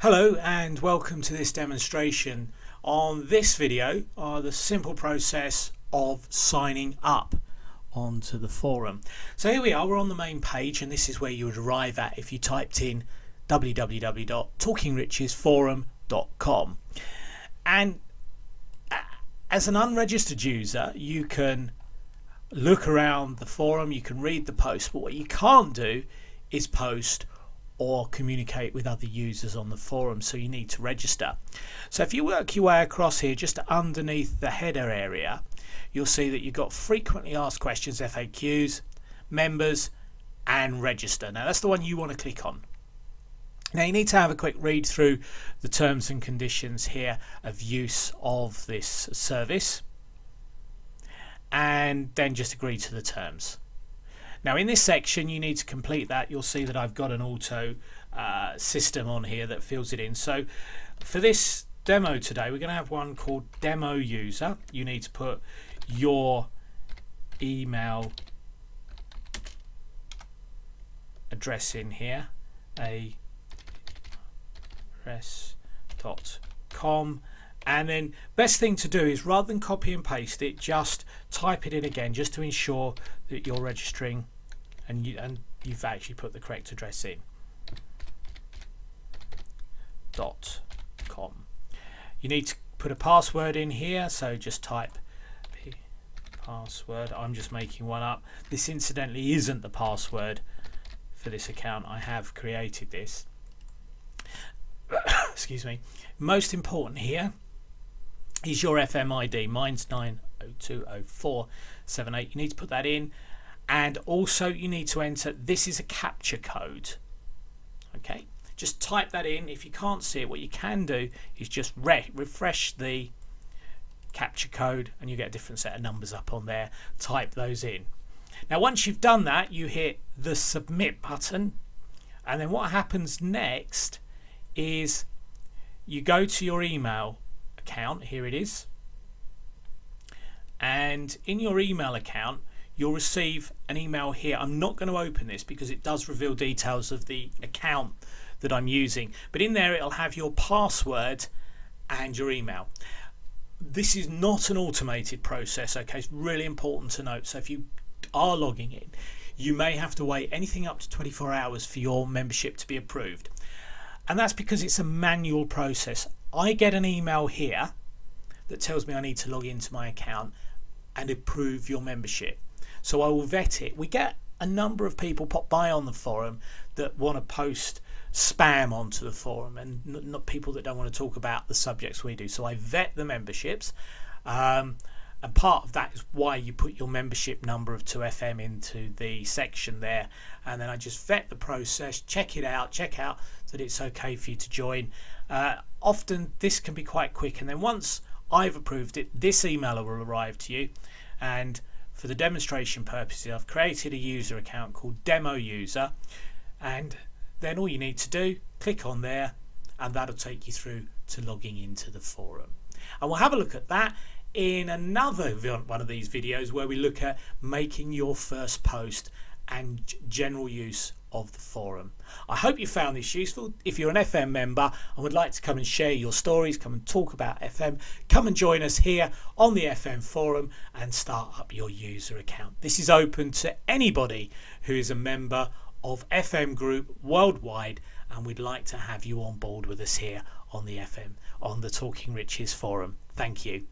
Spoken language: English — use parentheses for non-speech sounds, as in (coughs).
Hello and welcome to this demonstration. On this video are the simple process of signing up onto the forum. So here we are, we're on the main page and this is where you would arrive at if you typed in www.talkingrichesforum.com and as an unregistered user you can look around the forum, you can read the post, but what you can't do is post or communicate with other users on the forum so you need to register. So if you work your way across here just underneath the header area you'll see that you've got frequently asked questions FAQs members and register. Now that's the one you want to click on. Now you need to have a quick read through the terms and conditions here of use of this service and then just agree to the terms now in this section you need to complete that. You'll see that I've got an auto uh, system on here that fills it in. So for this demo today we're going to have one called demo user. You need to put your email address in here a address.com and then best thing to do is rather than copy and paste it just type it in again just to ensure that you're registering and you and you've actually put the correct address in. Dot com. You need to put a password in here so just type password. I'm just making one up. This incidentally isn't the password for this account. I have created this. (coughs) Excuse me. Most important here is your FM ID mine's 9020478 you need to put that in. And also you need to enter this is a capture code okay? Just type that in. If you can't see it what you can do is just re refresh the capture code and you get a different set of numbers up on there. Type those in. Now once you've done that you hit the submit button. And then what happens next is you go to your email account here it is and in your email account you'll receive an email here. I'm not going to open this because it does reveal details of the account that I'm using, but in there it'll have your password and your email. This is not an automated process, okay? It's really important to note. So if you are logging in, you may have to wait anything up to 24 hours for your membership to be approved. And that's because it's a manual process. I get an email here that tells me I need to log into my account and approve your membership. So I will vet it. We get a number of people pop by on the forum that want to post spam onto the forum and not people that don't want to talk about the subjects we do. So I vet the memberships. Um, and part of that is why you put your membership number of 2FM into the section there. And then I just vet the process, check it out, check out that it's okay for you to join. Uh, often this can be quite quick. And then once I've approved it, this email will arrive to you. And for the demonstration purposes, I've created a user account called demo user and then all you need to do, click on there and that'll take you through to logging into the forum. And we'll have a look at that in another one of these videos where we look at making your first post and general use of the forum. I hope you found this useful. If you're an FM member and would like to come and share your stories, come and talk about FM, come and join us here on the FM forum and start up your user account. This is open to anybody who is a member of FM Group worldwide and we'd like to have you on board with us here on the FM on the Talking Riches forum. Thank you.